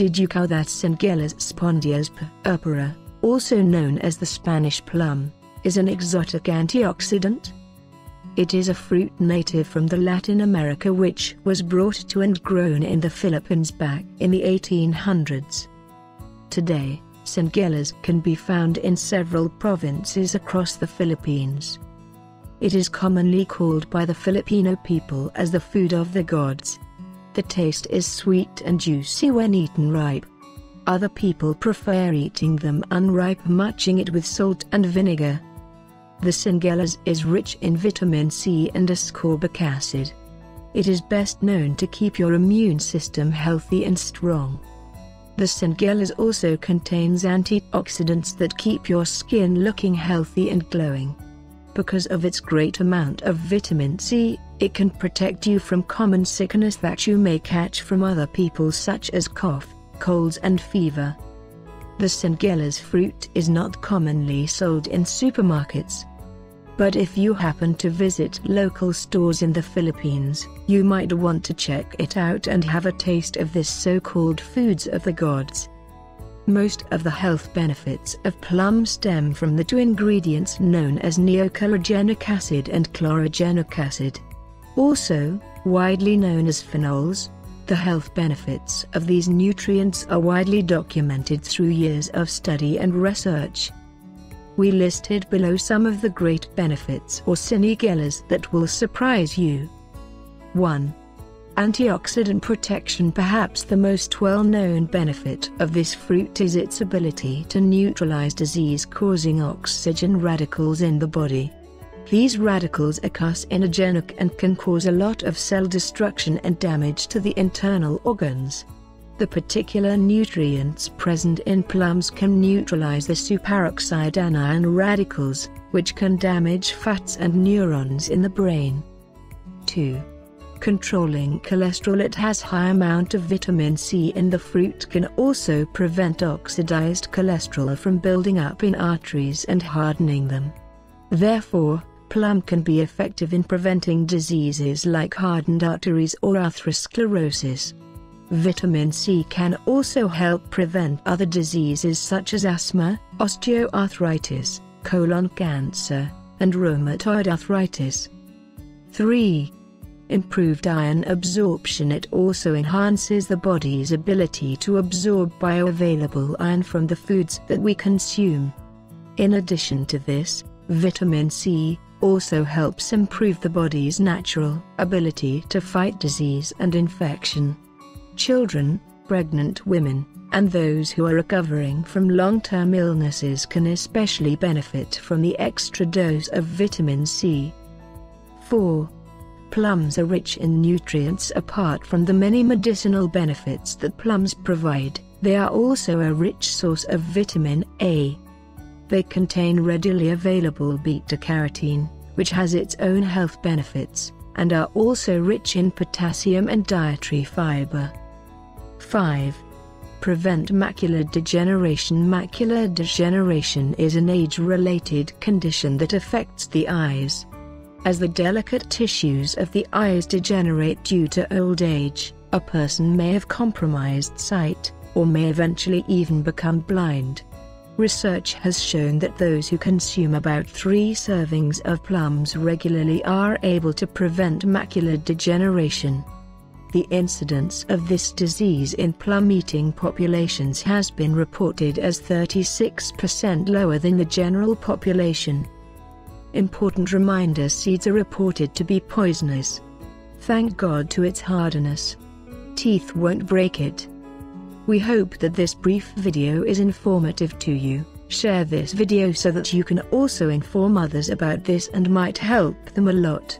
Did you know that Sineguelas spondias purpurea, also known as the Spanish plum, is an exotic antioxidant? It is a fruit native from the Latin America which was brought to and grown in the Philippines back in the 1800s. Today, Sineguelas can be found in several provinces across the Philippines. It is commonly called by the Filipino people as the food of the gods. The taste is sweet and juicy when eaten ripe. Other people prefer eating them unripe matching it with salt and vinegar. The Sineguelas is rich in vitamin C and ascorbic acid. It is best known to keep your immune system healthy and strong. The Sineguelas also contains antioxidants that keep your skin looking healthy and glowing. Because of its great amount of vitamin C, it can protect you from common sickness that you may catch from other people such as cough, colds and fever. The Sineguelas fruit is not commonly sold in supermarkets. But if you happen to visit local stores in the Philippines, you might want to check it out and have a taste of this so-called foods of the gods. Most of the health benefits of plum stem from the two ingredients known as neochlorogenic acid and chlorogenic acid. Also, widely known as phenols, the health benefits of these nutrients are widely documented through years of study and research. We listed below some of the great benefits or Sineguelas that will surprise you. 1. Antioxidant protection Perhaps the most well-known benefit of this fruit is its ability to neutralize disease-causing oxygen radicals in the body. These radicals are carcinogenic and can cause a lot of cell destruction and damage to the internal organs. The particular nutrients present in plums can neutralize the superoxide anion radicals, which can damage fats and neurons in the brain. 2. Controlling cholesterol It has high amount of vitamin C in the fruit can also prevent oxidized cholesterol from building up in arteries and hardening them. Therefore, plum can be effective in preventing diseases like hardened arteries or atherosclerosis. Vitamin C can also help prevent other diseases such as asthma, osteoarthritis, colon cancer, and rheumatoid arthritis. 3. Improved iron absorption It also enhances the body's ability to absorb bioavailable iron from the foods that we consume. In addition to this, vitamin C also helps improve the body's natural ability to fight disease and infection children, pregnant women, and those who are recovering from long-term illnesses can especially benefit from the extra dose of vitamin C. 4. Plums are rich in nutrients apart from the many medicinal benefits that plums provide, they are also a rich source of vitamin A. They contain readily available beta-carotene, which has its own health benefits, and are also rich in potassium and dietary fiber. 5. Prevent macular degeneration Macular degeneration is an age-related condition that affects the eyes. As the delicate tissues of the eyes degenerate due to old age, a person may have compromised sight, or may eventually even become blind. Research has shown that those who consume about three servings of plums regularly are able to prevent macular degeneration. The incidence of this disease in plum-eating populations has been reported as 36% lower than the general population. Important reminder seeds are reported to be poisonous. Thank God to its hardness. Teeth won't break it. We hope that this brief video is informative to you. Share this video so that you can also inform others about this and might help them a lot.